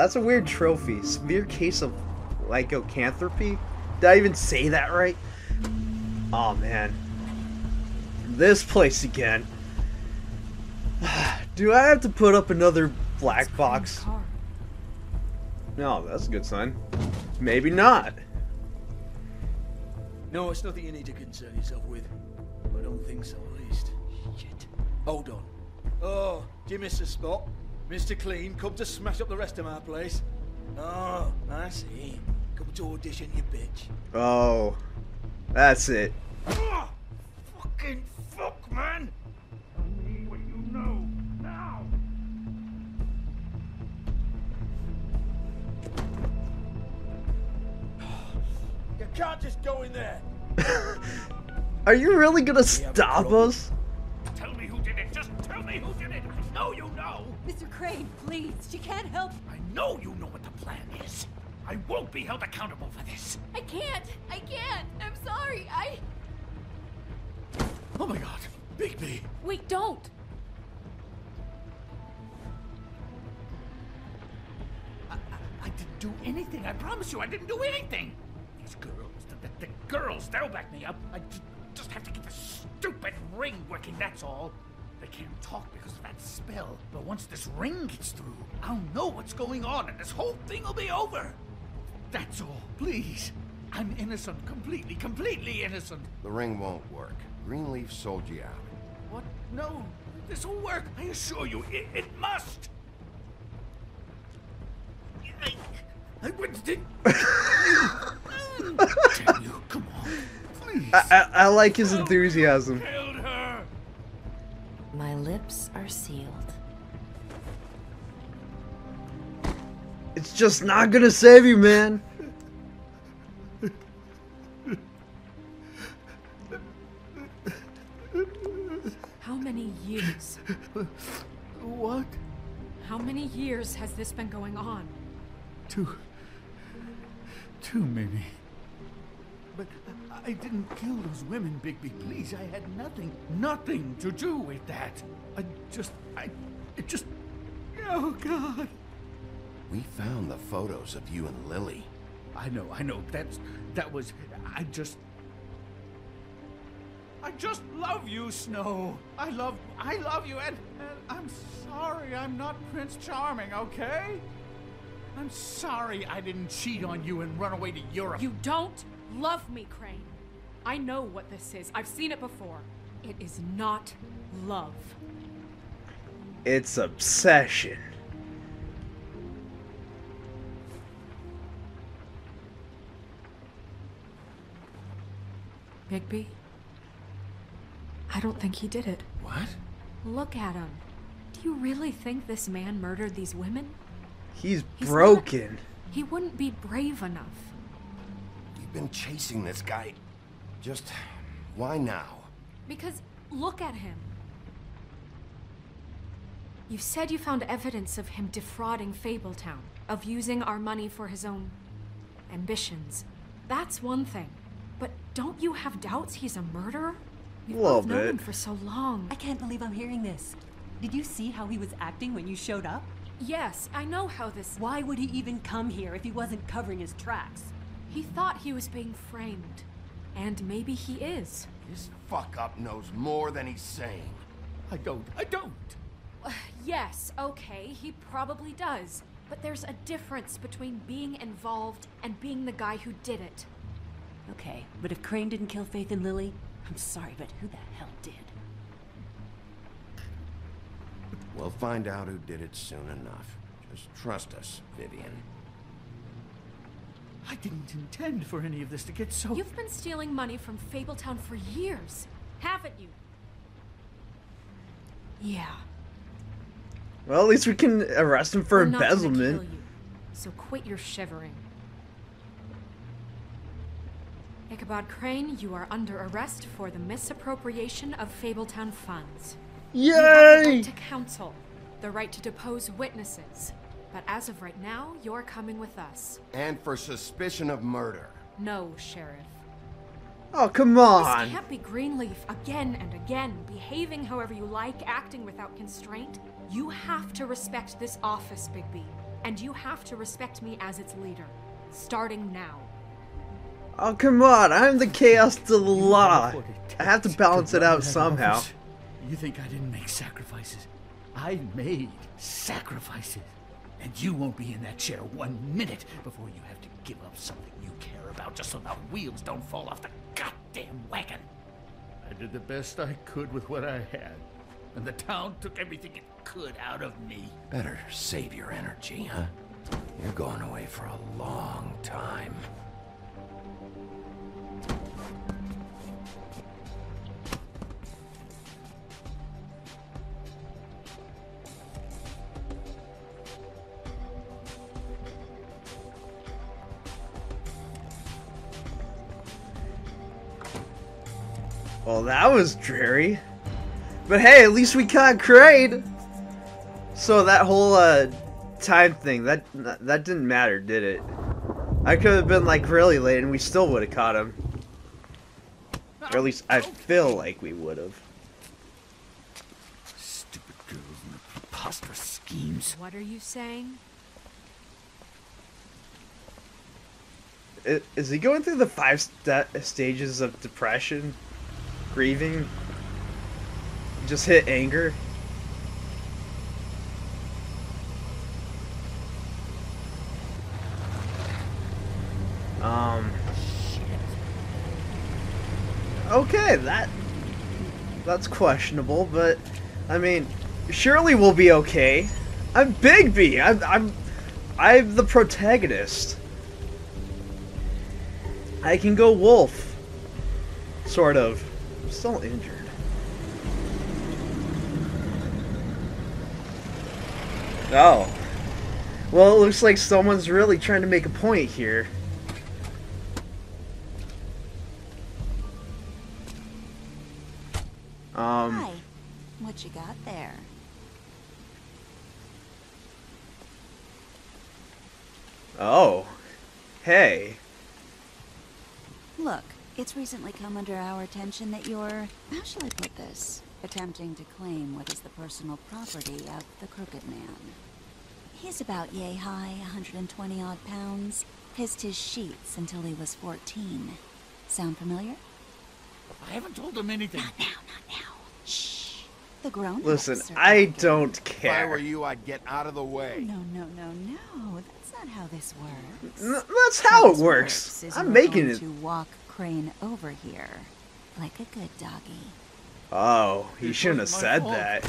That's a weird trophy. Severe case of lycanthropy. Did I even say that right? Oh man. This place again. Do I have to put up another black box? No, that's a good sign. Maybe not. No, it's nothing you need to concern yourself with. I don't think so, at least. Shit. Hold on. Oh, do you miss the spot? Mr. Clean, come to smash up the rest of my place. Oh, I see. Come to audition, you bitch. Oh, that's it. Ah, fucking fuck, man! Tell me what you know, now! You can't just go in there! Are you really gonna stop us? Please. She can't help. I know you know what the plan is. I won't be held accountable for this. I can't. I can't. I'm sorry. I. Oh my god, Bigby! Wait, don't. I didn't do anything. I promise you, I didn't do anything. These girls, the, the, the girls, they'll back me up. I just have to get the stupid ring working, that's all. They can't talk because of that spell. But once this ring gets through, I'll know what's going on and this whole thing will be over. That's all. Please. I'm innocent. Completely, completely innocent. The ring won't work. Greenleaf sold you out. What? No. This will work. I assure you, it, it must. I, I went to. Damn you! Come on, please. I, I, I like his enthusiasm. Just not gonna save you, man. How many years? What? How many years has this been going on? Too. Too many. But I- I didn't kill those women, Bigby. Please, I had nothing, nothing to do with that. I just. I. It just. Oh, God. We found the photos of you and Lily. I know, I know. That's. That was. I just. I just love you, Snow. I love. I love you, and, and I'm sorry I'm not Prince Charming, okay? I'm sorry I didn't cheat on you and run away to Europe. You don't love me, Crane. I know what this is. I've seen it before. It is not love. It's obsession. Bigby? I don't think he did it. What? Look at him. Do you really think this man murdered these women? He's He's broken. He wouldn't be brave enough. You've been chasing this guy. Just. Why now? Because look at him. You said you found evidence of him defrauding Fabletown, of using our money for his own ambitions. That's one thing. But don't you have doubts he's a murderer? We've Little both known him for so long. I can't believe I'm hearing this. Did you see how he was acting when you showed up? Yes, I know how this. Why would he even come here if he wasn't covering his tracks? He thought he was being framed. And maybe he is. This fuck up knows more than he's saying. I don't. I don't. Yes, okay, he probably does. But there's a difference between being involved and being the guy who did it. Okay, but if Crane didn't kill Faith and Lily, I'm sorry, but who the hell did? We'll find out who did it soon enough. Just trust us, Vivian. I didn't intend for any of this to get so. You've been stealing money from Fabletown for years, haven't you? Yeah. Well, at least we can arrest him for We're not gonna embezzlement. kill you, so quit your shivering. Ichabod Crane, you are under arrest for the misappropriation of Fabletown funds. You have the Yay! right to counsel, the right to depose witnesses. But as of right now, you're coming with us. And for suspicion of murder. No, Sheriff. Oh, come on! This on. can't be Greenleaf again and again, behaving however you like, acting without constraint. You have to respect this office, Bigby. and you have to respect me as its leader. Starting now. Oh, come on. I'm the chaos to the law. I have to balance it out somehow. You think I didn't make sacrifices? I made sacrifices. And you won't be in that chair one minute before you have to give up something you care about just so the wheels don't fall off the goddamn wagon. I did the best I could with what I had. And the town took everything it could out of me. Better save your energy, huh? You're going away for a long time. That was dreary. But hey, at least we caught Crane. So that whole uh, time thing, that that didn't matter, did it? I could have been like really late and we still would have caught him. Or at least I feel like we would have. Stupid girls and their preposterous schemes. What are you saying? I- Is he going through the five sta stages of depression? Grieving? Just hit anger? Um. Okay, that that's questionable, but I mean, surely we'll be okay. I'm Bigby. I'm I'm I'm the protagonist. I can go wolf. Sort of. I'm still injured. Oh. Well, it looks like someone's really trying to make a point here. Um, Hi. What you got there? oh. Hey. Look, it's recently come under our attention that you're, how shall I put this, attempting to claim what is the personal property of the Crooked Man. He's about yay high, 120 odd pounds. Pissed his sheets until he was 14. Sound familiar? I haven't told him anything. Not now, not now. Shh. The grown Listen, I don't care. If I were you, I'd get out of the way. No, no, no, no. That's not how this works. N- That's how it this works. I'm making it. to walk Crane over here, like a good doggy. Oh, he It shouldn't have said fault. that.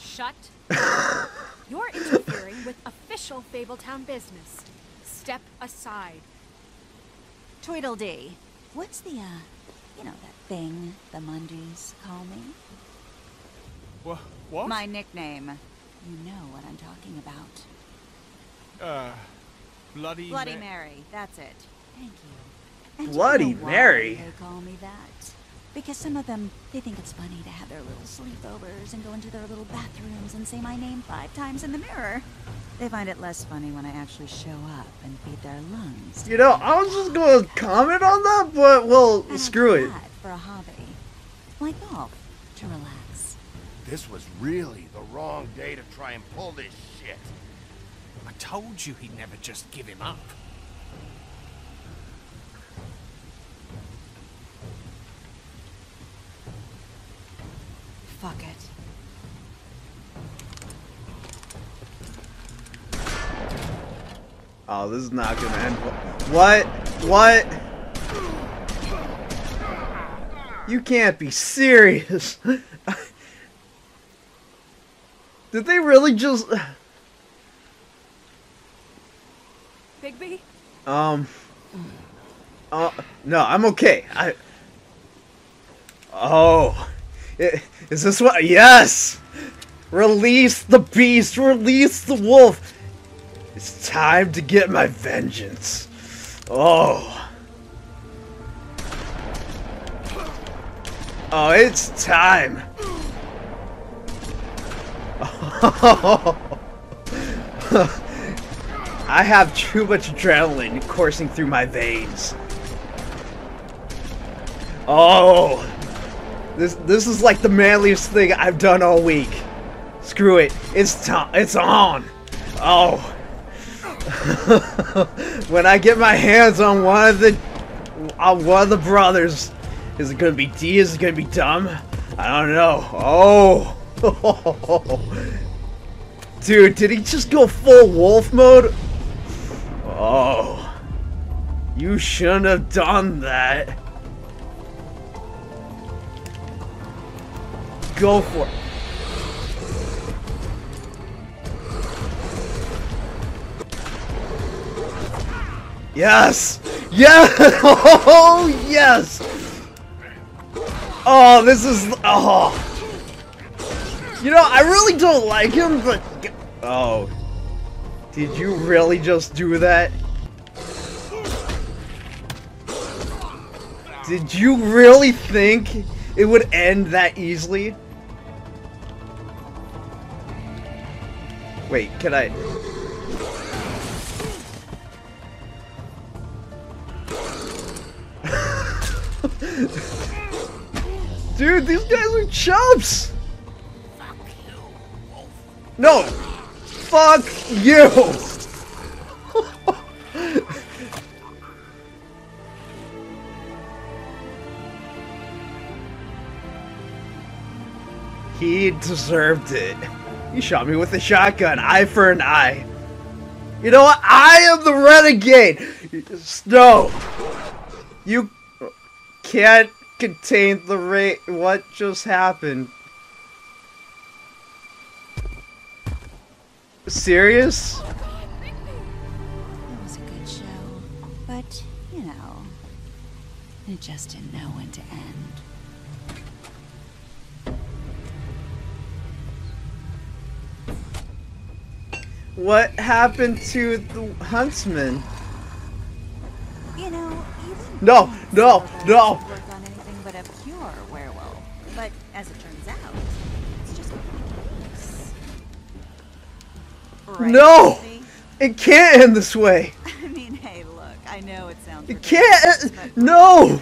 Shut. You're interfering with official Fabletown business. Step aside. Tweedledee. What's the, uh, you know, that thing the Mundys call me? Wha what? My nickname. You know what I'm talking about. Uh, Bloody Bloody Ma- Mary, that's it. Thank you. And do you Bloody know Mary? They call me that. Because some of them, they think it's funny to have their little sleepovers and go into their little bathrooms and say my name five times in the mirror. They find it less funny when I actually show up and feed their lungs. You know, I was just gonna comment on that, but well, And screw it. that for a hobby. Like golf, to relax. This was really the wrong day to try and pull this shit. I told you he'd never just give him up. Fuck it. Oh, this is not gonna end. What? What? You can't be serious. Did they really just? Bigby? Um. Uh, no, I'm okay. I. Oh, is this what? Yes. Release the beast. Release the wolf. It's time to get my vengeance. Oh. Oh, it's time. I have too much adrenaline coursing through my veins. Oh, this this is like the manliest thing I've done all week. Screw it, it's time. It's on. Oh, when I get my hands on one of the on one of the brothers, is it gonna be Dee? Is it gonna be Dum? I don't know. Oh, dude, did he just go full wolf mode? Oh, you shouldn't have done that. Go for it. Yes! Yes! Oh, yes! Oh, this is... Oh. You know, I really don't like him, but... Oh. Did you really just do that? Did you really think it would end that easily? Wait, can I... Dude, these guys are chumps! No! Fuck you! He deserved it. He shot me with a shotgun, eye for an eye. You know what? I am the renegade! Snow! You can't contain the rate. What just happened? Serious? It was a good show, but, you know, it just didn't know What happened to the huntsman? You know, No, no, no. work on anything but a pure werewolf. But as it turns out, it's just. Right, No! It can't end this way. I mean, hey, look, I know it sounds It can't. No.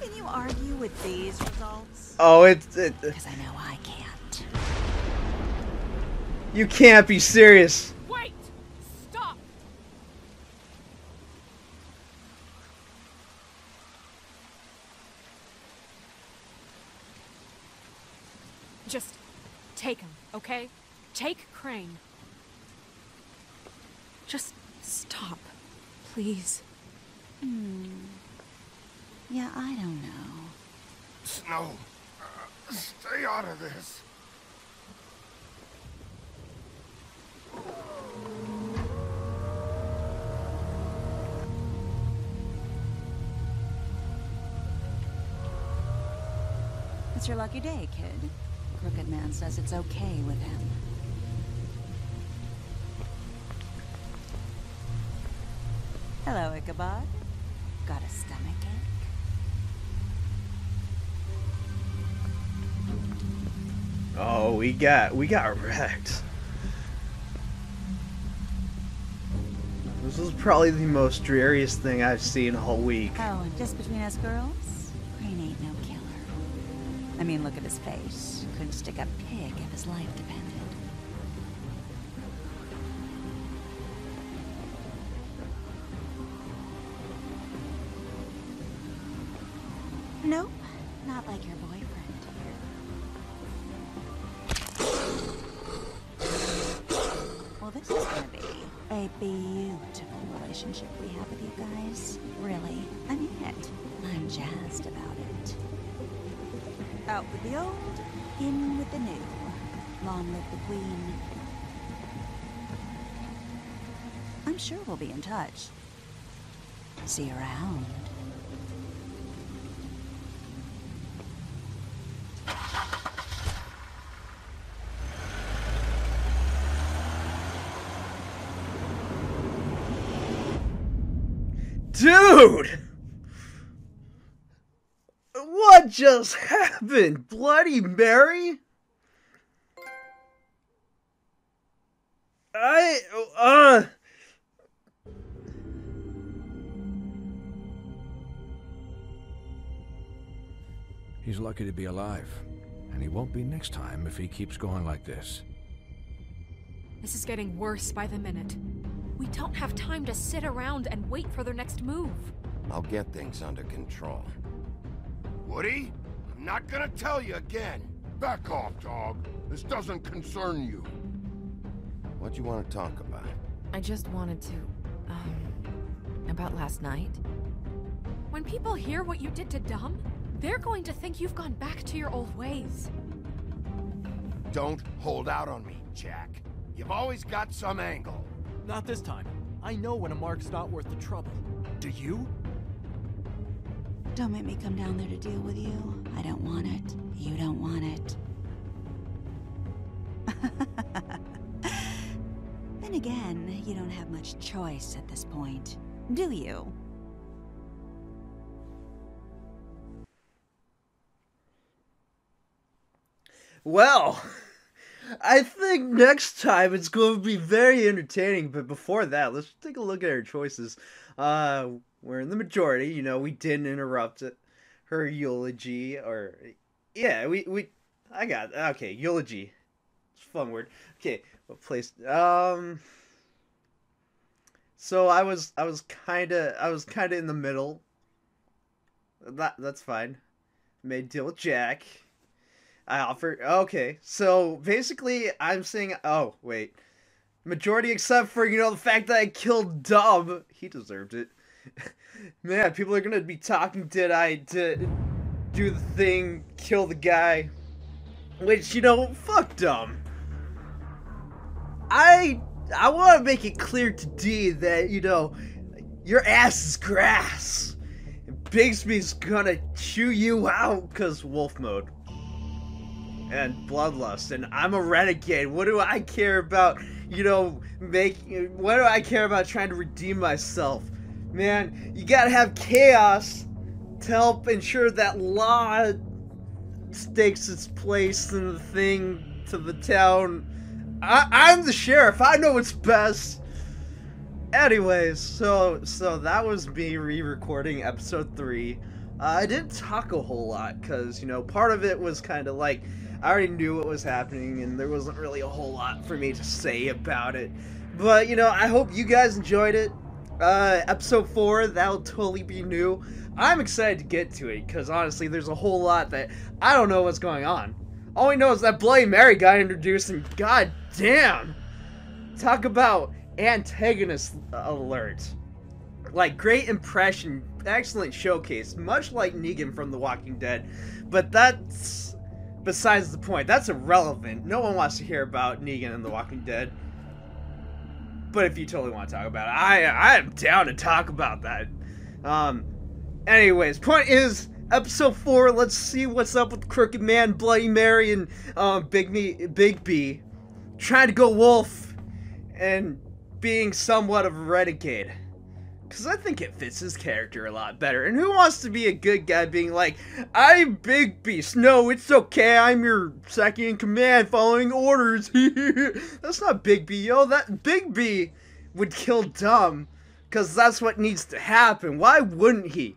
Can you argue with these results? Oh, it's it. Because I know I. You can't be serious. Wait! Stop! Just take him, okay? Take Crane. Just stop, please. Yeah, I don't know. Snow, uh, stay out of this. Your lucky day, kid. Crooked Man says it's okay with him. Hello, Ichabod. Got a stomach ache? Oh, we got we got wrecked. This is probably the most dreariest thing I've seen all week. Oh, and just between us girls, I mean, look at his face. Couldn't stick a pig if his life depended. Nope, not like your boyfriend. Well, this is gonna be a beautiful relationship we have with you guys. Really, I mean it. I'm jazzed about it. Out with the old, in with the new. Long live the queen. I'm sure we'll be in touch. See you around. Dude! What just happened? Bloody Mary? I uh He's lucky to be alive. And he won't be next time if he keeps going like this. This is getting worse by the minute. We don't have time to sit around and wait for their next move. I'll get things under control. Woody? I'm not gonna tell you again. Back off, dog. This doesn't concern you. What do you want to talk about? I just wanted to, um, about last night. When people hear what you did to Dum, they're going to think you've gone back to your old ways. Don't hold out on me, Jack. You've always got some angle. Not this time. I know when a mark's not worth the trouble. Do you? Don't make me come down there to deal with you. I don't want it. You don't want it. then again, you don't have much choice at this point, do you? Well, I think next time it's going to be very entertaining. But before that, let's take a look at our choices. Uh, we're in the majority. You know, we didn't interrupt it. her eulogy, or yeah, we we I got okay eulogy. It's a fun word. Okay, what place? Um. So I was I was kind of I was kind of in the middle. That that's fine. Made deal with Jack. I offered. Okay, so basically, I'm saying. Oh wait, majority except for you know the fact that I killed Dum. He deserved it. Man, people are gonna be talking. Did I do the thing, kill the guy? Which you know, fuck Dum. I I want to make it clear to Dee that you know your ass is grass. Bigsby's gonna chew you out cause wolf mode and bloodlust and I'm a renegade. What do I care about, you know, making what do I care about trying to redeem myself? Man, you gotta have chaos to help ensure that law stakes its place in the thing to the town. I, I'm the sheriff. I know what's best. Anyways, so so that was me re-recording episode three. Uh, I didn't talk a whole lot because you know part of it was kind of like I already knew what was happening and there wasn't really a whole lot for me to say about it. But you know, I hope you guys enjoyed it. Uh, episode four that'll totally be new. I'm excited to get to it because honestly, there's a whole lot that I don't know what's going on. All we know is that Bloody Mary got introduced, and god damn, talk about antagonist alert. Like, great impression, excellent showcase, much like Negan from The Walking Dead. But that's besides the point. That's irrelevant. No one wants to hear about Negan in The Walking Dead. But if you totally want to talk about it, I I am down to talk about that. Um, anyways, point is, episode four. Let's see what's up with Crooked Man, Bloody Mary, and um, Big Me, Bigby, trying to go wolf, and being somewhat of a renegade. Cause I think it fits his character a lot better. And who wants to be a good guy being like, I'm Big Beast. No, it's okay. I'm your second in command following orders. That's not Bigby, yo. That Bigby would kill Dum. Cause that's what needs to happen. Why wouldn't he?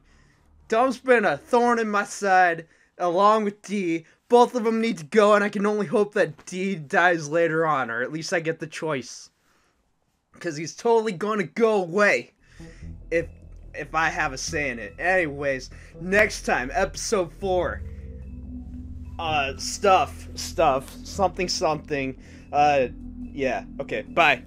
Dum's been a thorn in my side along with Dee. Both of them need to go, and I can only hope that Dee dies later on, or at least I get the choice. Because he's totally gonna go away if if I have a say in it. Anyways, next time, episode four. Uh, stuff, stuff, something, something. Uh, yeah. Okay. Bye.